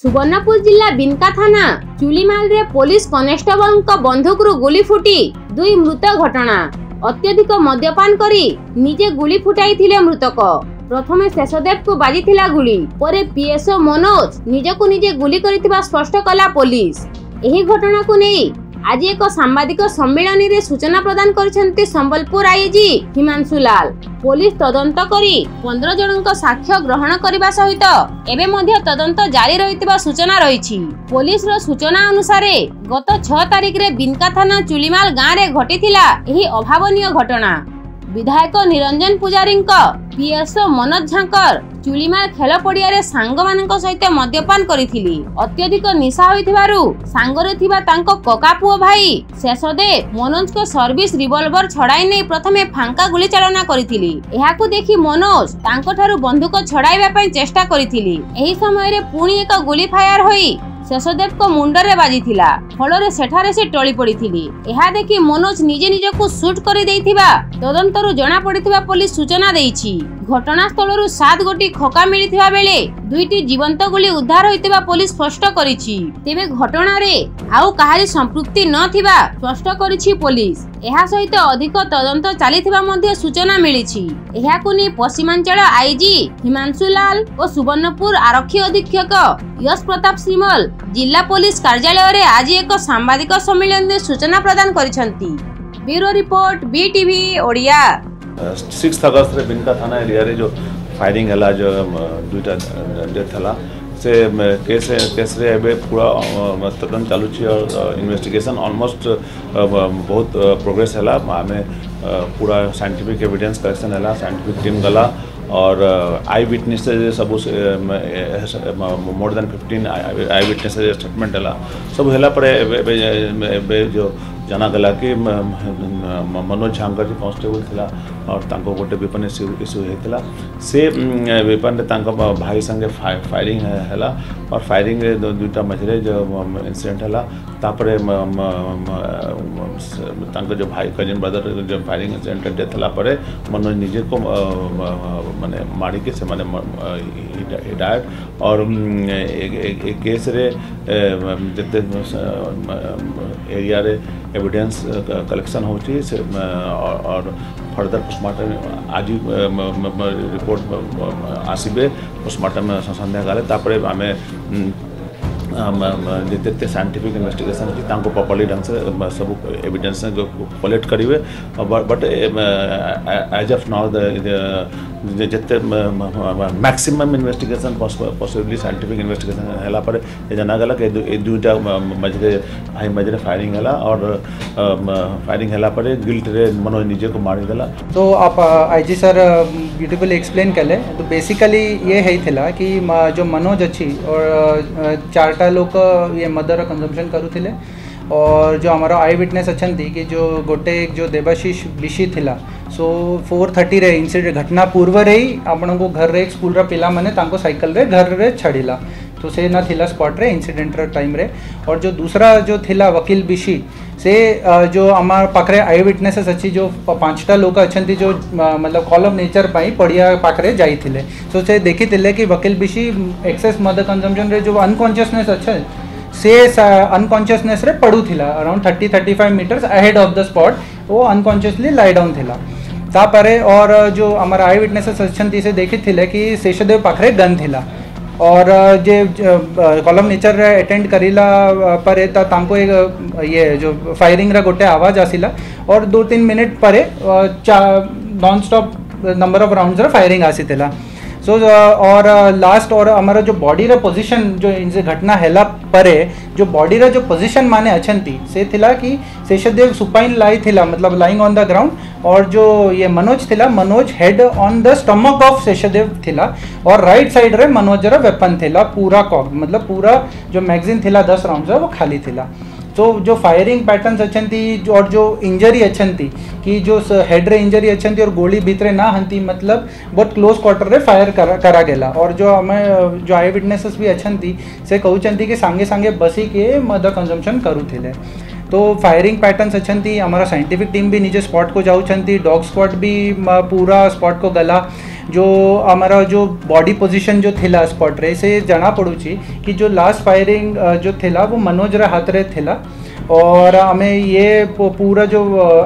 ସୁବର୍ଣ୍ଣପୁର ଜିଲ୍ଲା ବିନକା ଥାନା ଚୁଲିମାଲରେ ପୋଲିସ କନେଷ୍ଟବଳଙ୍କ ବନ୍ଧୁକରୁ ଗୁଳି ଫୁଟି ଦୁଇ ମୃତ ଘଟଣା ଅତ୍ୟଧିକ ମଦ୍ୟପାନ କରି ନିଜେ ଗୁଳି ଫୁଟାଇଥିଲେ ମୃତକ ପ୍ରଥମେ ଶେଷଦେବକୁ ବାଜିଥିଲା ଗୁଳି ପରେ ପିଏସ୍ଓ ମନୋଜ ନିଜକୁ ନିଜେ ଗୁଳି କରିଥିବା ସ୍ପଷ୍ଟ କଲା ପୋଲିସ ଏହି ଘଟଣାକୁ ନେଇ ଆଜି ଏକ ସାମ୍ବାଦିକ ସମ୍ମିଳନୀରେ ସୂଚନା ପ୍ରଦାନ କରିଛନ୍ତି ସମ୍ବଲପୁର ଆଇଜି ହିମାଂଶୁ ଲାଲ। ପୋଲିସ ତଦନ୍ତ କରି ପନ୍ଦର ଜଣଙ୍କ ସାକ୍ଷ୍ୟ ଗ୍ରହଣ କରିବା ସହିତ ଏବେ ମଧ୍ୟ ତଦନ୍ତ ଜାରି ରହିଥିବା ସୂଚନା ରହିଛି। ପୋଲିସର ସୂଚନା ଅନୁସାରେ ଗତ ଛଅ ତାରିଖରେ ବିନକା ଥାନା ଚୁଲିମାଲ ଗାଁରେ ଘଟିଥିଲା ଏହି ଅଭାବନୀୟ ଘଟଣା। ବିଧାୟକ ନିରଞ୍ଜନ ପୂଜାରୀଙ୍କ ପିଏସ୍ଓ ମନୋଜ ଝାଙ୍କର ଚୁଲିମାଲ ଖେଳ ପଡିଆରେ ସାଙ୍ଗମାନଙ୍କ ସହିତ ମଦ୍ୟପାନ କରିଥିଲି ଅତ୍ୟଧିକ ନିଶା ହୋଇଥିବାରୁ ସାଙ୍ଗରେ ଥିବା ତାଙ୍କ କକା ପୁଅ ଭାଇ ଶେଷଦେବ ମନୋଜଙ୍କ ସର୍ଭିସ ରିଭଲଭର ଛଡାଇ ନେଇ ପ୍ରଥମେ ଫାଙ୍କା ଗୁଳି ଚାଳନା କରିଥିଲି ଏହାକୁ ଦେଖି ମନୋଜ ତାଙ୍କଠାରୁ ବନ୍ଧୁକ ଛଡାଇବା ପାଇଁ ଚେଷ୍ଟା କରିଥିଲି ଏହି ସମୟରେ ପୁଣି ଏକ ଗୁଳି ଫାୟାର ହୋଇ ଶେଷଦେବଙ୍କ ମୁଣ୍ଡରେ ବାଜିଥିଲା ଫଳରେ ସେଠାରେ ସେ ଟଳି ପଡିଥିଲି ଏହା ଦେଖି ମନୋଜ ନିଜେ ନିଜକୁ ସୁଟ୍ କରିଦେଇଥିବା ତଦନ୍ତରୁ ଜଣା ପଡିଥିବା ପୋଲିସ ସୂଚନା ଦେଇଛି ଘଟଣାସ୍ଥଳରୁ ସାତ ଗୋଟି ଖକା ମିଳିଥିବା ବେଳେ ଦୁଇଟି ଜୀବନ୍ତ ଗୁଳି ଉଦ୍ଧାର ହୋଇଥିବା ପୋଲିସ ସ୍ପଷ୍ଟ କରିଛି ତେବେ ଘଟଣାରେ ଆଉ କାହାରି ସମ୍ପୃକ୍ତି ନଥିବା ସ୍ପଷ୍ଟ କରିଛି ପୋଲିସ ଏହା ସହିତ ଅଧିକ ତଦନ୍ତ ଚାଲିଥିବା ମଧ୍ୟ ସୂଚନା ମିଳିଛି ଏହାକୁ ନେଇ ପଶ୍ଚିମାଞ୍ଚଳ ଆଇଜି ହିମାଂଶୁ ଲାଲ ଓ ସୁବର୍ଣ୍ଣପୁର ଆରକ୍ଷୀ ଅଧୀକ୍ଷକ ୟଶ ପ୍ରତାପ ଶ୍ରୀମଲ ଜିଲ୍ଲା ପୋଲିସ କାର୍ଯ୍ୟାଳୟରେ ଆଜି ଏକ ସାମ୍ବାଦିକ ସମ୍ମିଳନୀରେ ସୂଚନା ପ୍ରଦାନ କରିଛନ୍ତି bureau report BTV Odia six ଅଗଷ୍ଟରେ ବିନକା ଥାନା ଏରିଆରେ ଯେଉଁ ଫାୟାରିଂ ହେଲା ଯେଉଁ ଦୁଇଟା ଡେଥ୍ ହେଲା से केस केस पूरा तदन चलुची और इन्वेस्टिगेशन अलमोस्ट बहुत प्रोग्रेस है आम पूरा सैंटिफिक एविडेन्स कलेक्शन है सैंटिफिक टीम गला और आई विटनेस सब more than fifteen eye witness statement है सब है जो जाना गला कि मनोज झांकर जी कन्स्टेबल थिला और गोटे वेपन इश्यू होता से वेपन भाई संगे फायरिंग है और फायरिंग दुईटा मझे जो इनसीडेंट है जो भाई कजिन ब्रदर जो फायरिंग इनसीडेंट डेथ है मनोज निजे को मारिके से माने डायट और केस रे जिते एरिया एविडेंस कलेक्शन हो और फर्दर पोस्टमार्टम आज रिपोर्ट आसबे पोस्टमार्टम जिते सैंटीफिक इनभेटिगेसन प्रपर्ली ढंग से सब एविडेन्स कलेक्ट करेंगे बट एज अफ नाउ जिते maximum investigation possibly scientific investigation जनागला दुईटा मझे हाई मझे फायरिंग है और फायरिंग है गिल्ट्रे मनोज निजे को मारीदेला तो आप आई जी सर ब्यूटिफुल एक्सप्लेन कले। तो बेसिकली ये है कि uh, जो मनोज अच्छी और uh, uh, चार्ट चारटा लोक ये मदर कंजम्पशन करूଥିଲେ और जो हमारा आई विटनेस अच्छा कि जो गोटे जो देवाशीष बिशी थिला सो फोर थर्टी इनसीडेंट घटना पूर्व रे ही आपण को घर रे स्कूल रा पिला माने तांको साइकिल रे, घर रे छाड़िला। तो से ना थिला स्पॉट रे इनसीडेंट रा टाइम रे। और जो दूसरा जो थिला वकील बिशी, से जो आमार पाखरे आई विटनेसेस अच्छी, जो पांचटा लोक अच्छा जो मतलब कॉल ऑफ़ नेचर पड़िया पाखरे जाइथिले सो से देखिथिले कि वकील बिशी एक्सेस मदर कंजम्पशन रे, जो अनकॉन्शियसनेस अच्छा से अनकॉन्शियसनेस रे पड़ूला around thirty thirty five metres ahead of the spot वो अनकॉन्शियसली लाई डाउन थिला। तापरे और जो आमार आई विटनेसेस अच्छा से देखिथिले कि शेषदेव पाखरे गन थिला। और जे कॉलम नेचर अटेंड करिला परे तांको एक ये, जो फायरिंग रा गोटे आवाज़ आसिला। और दो तीन मिनिट परे non stop number of rounds रा फायरिंग आसीथिला सो so, और लास्ट और हमारा जो बॉडी रा पोजीशन जो इनसे घटना हैला परे जो बॉडी रा जो पोजीशन माने अछंती से थिला कि शेषदेव सुपाइन लाई थिला मतलब लाइंग ऑन द ग्राउंड और जो ये मनोज थिला Manoj head on the stomach of Sheshdev थिला और राइट साइड रे मनोज रा वेपन थिला पूरा कॉक मतलब पूरा जो मैगजीन थिला दस राउंड वो खाली थिला। तो जो फायरिंग पैटर्न्स अच्छी और जो इंजरी अच्छी कि जो हेड रे इंजरी अच्छी और गोली भीतरे ना हंती मतलब बहुत क्लोज क्वार्टर रे फायर करा, करा गेला। और जो आम जो आई विटनेसेस भी अच्छी से कहते कि सांगे सांगे बसी के मद कंजम्पशन करूले तो फायरिंग पैटर्न्स अच्छा हमारा साइंटिफिक टीम भी निजे स्पॉट को जाऊँ डॉग स्क्वाड भी पूरा स्पॉट को गला। जो आमर जो बॉडी पोजीशन जो થેલા स्पॉट रे से जना જણા कि जो लास्ट फायरिंग जो थिला, वो मनोज रा हाथ रे थिला। और हमें ये पूरा जो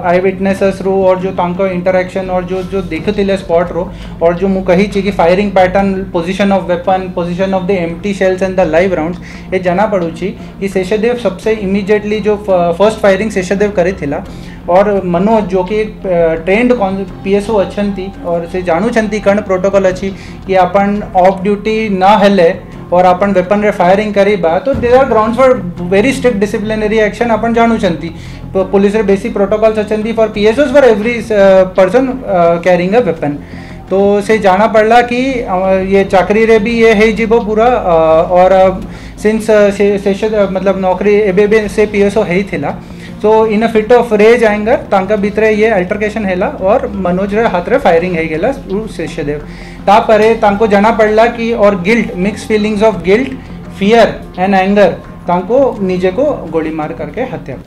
आई विटनेसेस रो, और जो तांका इंटरेक्शन और जो जो देखते स्पॉट रो, और जो मुझे कही कि firing pattern position of weapon position of the empty shells and the live rounds ये जना पड़ू कि शेषदेव सबसे इमीजिएटली जो फ़र्स्ट फायरिंग शेषदेव करी थिला। और मनोज, जो कि ट्रेंड पीएसओ अच्छी और से जानुछंती कर्ण प्रोटोकॉल अच्छी, कि अपन ऑफ़ ड्यूटी न हेले, और अपन वेपन रे फायरिंग करीबा तो there are grounds for very strict disciplinary action अपन जानुछंती पुलिस रे बेसिक प्रोटोकॉल्स अच्छी for PSOs for every person carrying a weapon तो से जाना पड़ला कि ये चाकरी रे भी ये है जीवो पूरा और सिंस सेशन मतलब नौकरी, एबे से पीएसओ है ही थिला। So in a fit of rage anger तांका भितरे ये अल्टरकेशन हेला और मनोज रे हाथ रे फायरिंग है गेला शेषदेव तापरे तांको जना पड़ला कि और guilt mix feelings of guilt fear and anger तांको निजे को गोली मार करके हत्या